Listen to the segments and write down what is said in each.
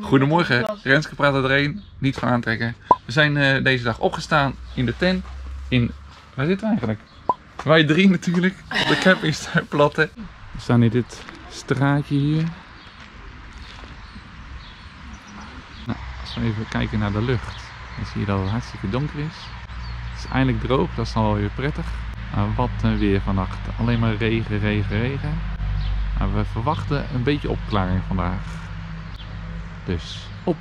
Goedemorgen, Renske praat er doorheen, niet van aantrekken. We zijn eh, deze dag opgestaan in de tent in, waar zitten we eigenlijk? Wij drie natuurlijk, de campingplatten. We staan in dit straatje hier. Nou, als we even kijken naar de lucht, dan zie je dat het hartstikke donker is. Het is eindelijk droog, dat is dan wel weer prettig. Maar wat een weer vannacht, alleen maar regen, regen, regen. Maar we verwachten een beetje opklaring vandaag. Dus op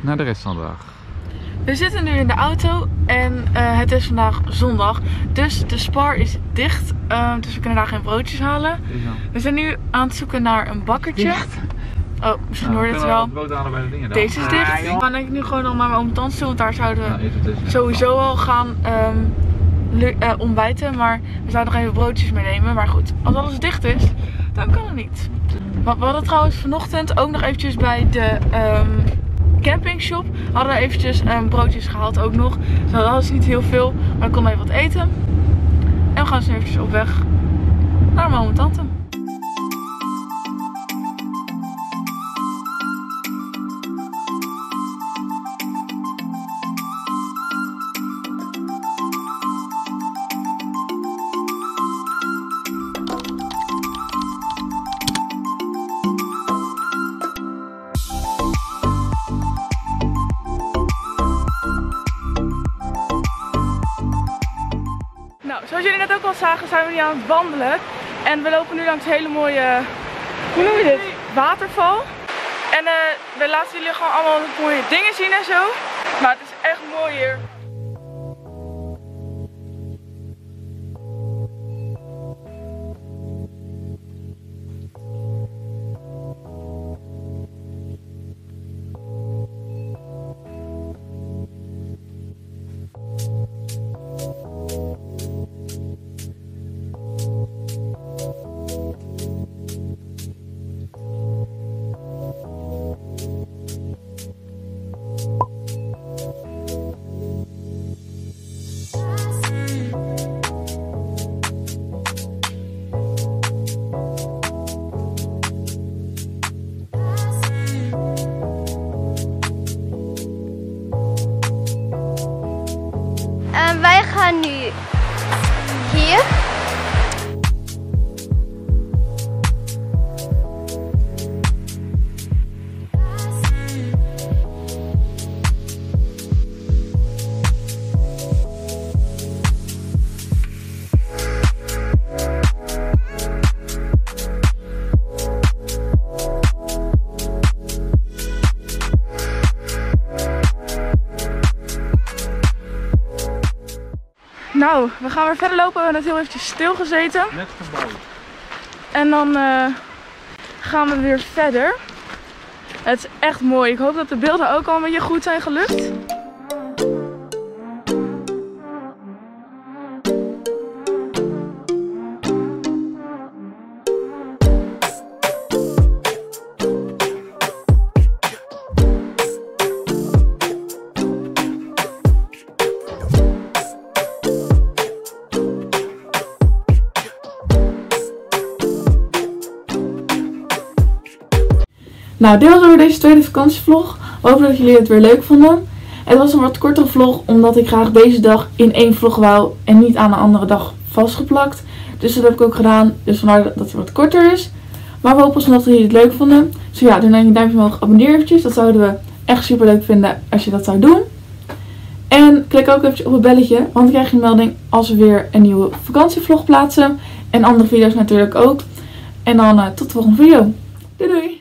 naar de rest van de dag. We zitten nu in de auto en eh, het is vandaag zondag. Dus de spar is dicht. eh, dus we kunnen daar geen broodjes halen. We zijn nu aan het zoeken naar een bakkertje. Oh, misschien hoor je het wel. Deze is dicht. Dan kan ik nu gewoon nog maar mijn oom Tans toe, want daar zouden we sowieso al gaan ehm, eh, ontbijten. Maar we zouden nog even broodjes meenemen. Maar goed, als alles dicht is, dan kan het niet. We hadden trouwens vanochtend ook nog eventjes bij de ehm campingshop. Hadden we eventjes ehm, broodjes gehaald ook nog. Dus dat was niet heel veel, maar ik kon even wat eten. En we gaan dus nu eventjes op weg naar mijn tante. Net ook al zagen, zijn we nu aan het wandelen. En we lopen nu langs hele mooie, hoe noem je dit? Waterval. En eh, we laten jullie gewoon allemaal mooie dingen zien en zo. Maar het is echt mooi hier. En wij Nou, we gaan weer verder lopen. We hebben net heel eventjes stilgezeten. Net gebouwd. En dan eh, gaan we weer verder. Het is echt mooi. Ik hoop dat de beelden ook al een beetje goed zijn gelukt. Nou, dit was over deze tweede vakantievlog. Hopen dat jullie het weer leuk vonden. Het was een wat kortere vlog, omdat ik graag deze dag in één vlog wou en niet aan een andere dag vastgeplakt. Dus dat heb ik ook gedaan, dus vandaar dat het wat korter is. Maar we hopen alsnog dat jullie het leuk vonden. Dus ja, doe dan een duimpje omhoog, abonneer eventjes. Dat zouden we echt super leuk vinden als je dat zou doen. En klik ook eventjes op het belletje, want dan krijg je een melding als we weer een nieuwe vakantievlog plaatsen. En andere video's natuurlijk ook. En dan eh, tot de volgende video. Doei doei!